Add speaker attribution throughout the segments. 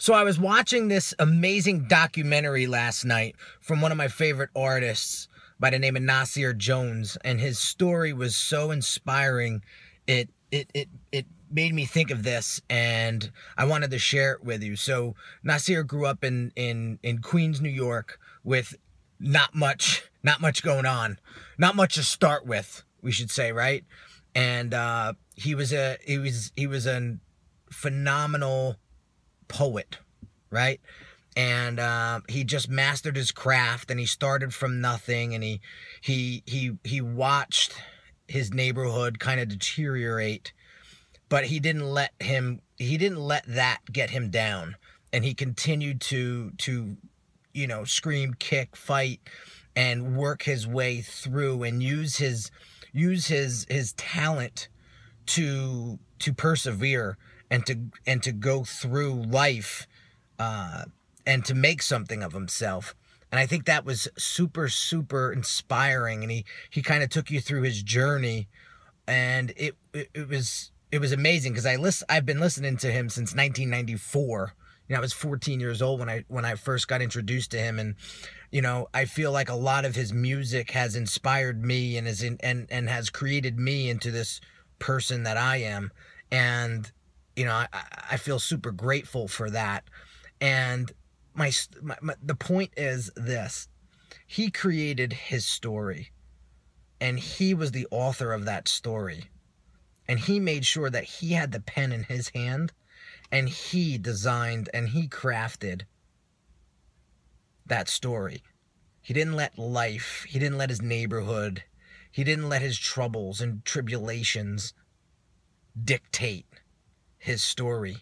Speaker 1: So I was watching this amazing documentary last night from one of my favorite artists by the name of Nasir Jones, and his story was so inspiring. It it it it made me think of this and I wanted to share it with you. So Nasir grew up in in in Queens, New York with not much not much going on. Not much to start with, we should say, right? And uh he was a he was he was a phenomenal poet, right? And uh, he just mastered his craft, and he started from nothing, and he he he he watched his neighborhood kind of deteriorate, but he didn't let him he didn't let that get him down, and he continued to to you know scream, kick, fight, and work his way through, and use his use his his talent to to persevere and to and to go through life uh, and to make something of himself. And I think that was super super inspiring. And he he kind of took you through his journey, and it it, it was it was amazing because I list I've been listening to him since 1994. You know, I was 14 years old when I when I first got introduced to him, and you know, I feel like a lot of his music has inspired me and is in, and and has created me into this person that I am. And you know, I, I feel super grateful for that. And my, my, my the point is this: he created his story, and he was the author of that story, and he made sure that he had the pen in his hand, and he designed and he crafted that story. He didn't let life, he didn't let his neighborhood, he didn't let his troubles and tribulations dictate his story.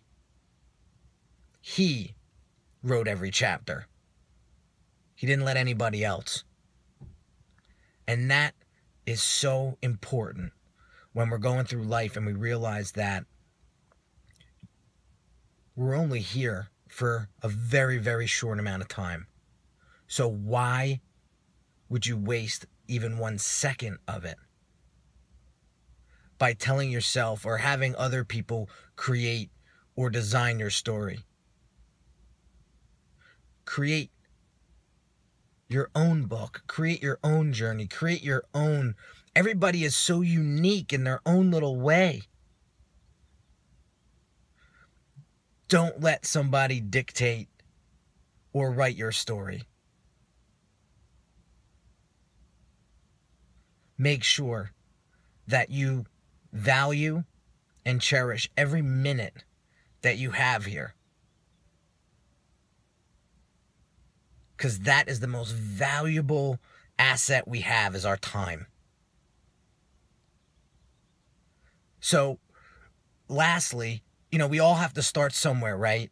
Speaker 1: He wrote every chapter. He didn't let anybody else. And that is so important when we're going through life and we realize that we're only here for a very, very short amount of time. So why would you waste even one second of it? By telling yourself or having other people create or design your story. Create your own book, create your own journey, create your own. Everybody is so unique in their own little way. Don't let somebody dictate or write your story. Make sure that you value and cherish every minute that you have here. Because that is the most valuable asset we have is our time. So, lastly, you know, we all have to start somewhere, right?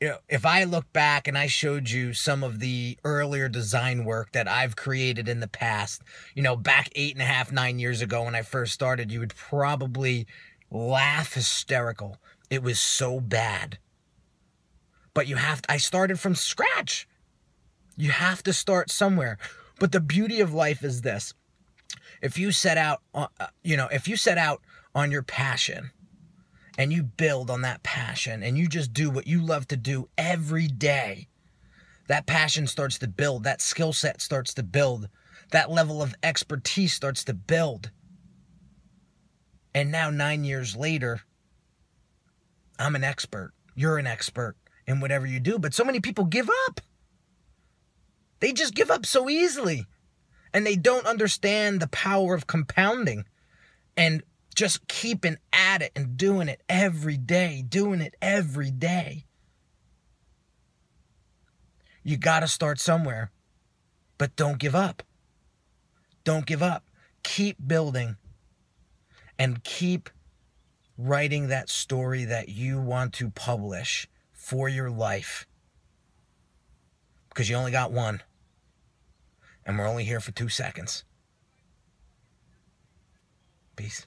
Speaker 1: You know, if I look back and I showed you some of the earlier design work that I've created in the past, you know, back eight and a half, nine years ago when I first started, you would probably laugh hysterical. It was so bad. But you have to, I started from scratch. You have to start somewhere. But the beauty of life is this. If you set out, uh, you know, if you set out on your passion, and you build on that passion and you just do what you love to do every day, that passion starts to build, that skill set starts to build, that level of expertise starts to build. And now, nine years later, I'm an expert. You're an expert in whatever you do. But so many people give up. They just give up so easily. And they don't understand the power of compounding. And just keeping at it and doing it every day, doing it every day. You got to start somewhere, but don't give up. Don't give up. Keep building and keep writing that story that you want to publish for your life because you only got one and we're only here for two seconds. Peace.